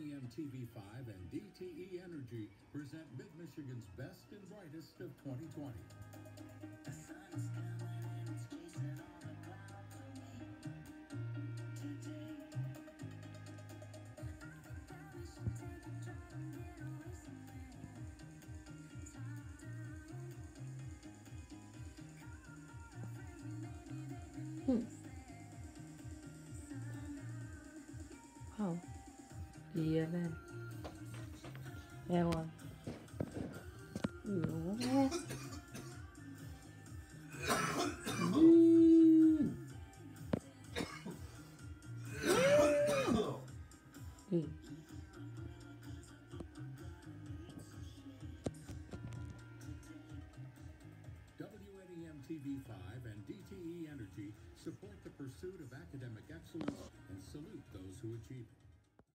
WNEM TV5 and DTE Energy present Mid Michigan's best and brightest of 2020. Hmm. Wow. Diyelim. Ewan. Yok. WNEM TV5 and DTE